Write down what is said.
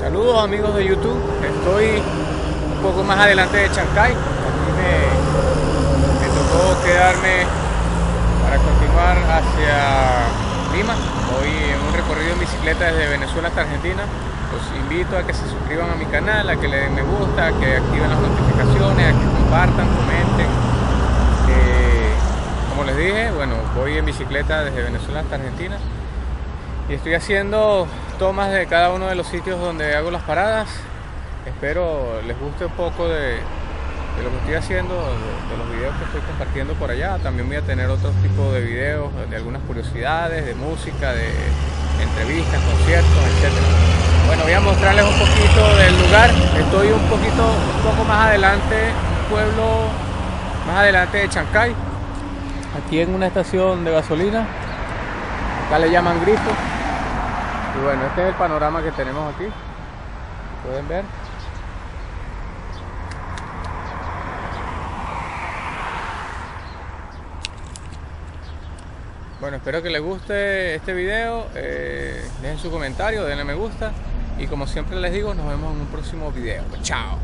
Saludos amigos de YouTube, estoy un poco más adelante de Chancay. Me, me tocó quedarme para continuar hacia Lima. Voy en un recorrido en bicicleta desde Venezuela hasta Argentina. Los invito a que se suscriban a mi canal, a que le den me gusta, a que activen las notificaciones, a que compartan, comenten. Eh, como les dije, bueno, voy en bicicleta desde Venezuela hasta Argentina y estoy haciendo tomas de cada uno de los sitios donde hago las paradas. Espero les guste un poco de, lo que estoy haciendo, de, los videos que estoy compartiendo por allá. También voy a tener otros tipos de videos, de algunas curiosidades, de música, de entrevistas, conciertos, etc. Bueno, voy a mostrarles un poquito del lugar. Estoy un poquito, un poco más adelante, un pueblo más adelante de Chancay. Aquí en una estación de gasolina. Acá le llaman grifo. Bueno, este es el panorama que tenemos aquí. Pueden ver. Bueno, espero que les guste este video. Eh, dejen su comentario, denle me gusta. Y como siempre les digo, nos vemos en un próximo video. Chao.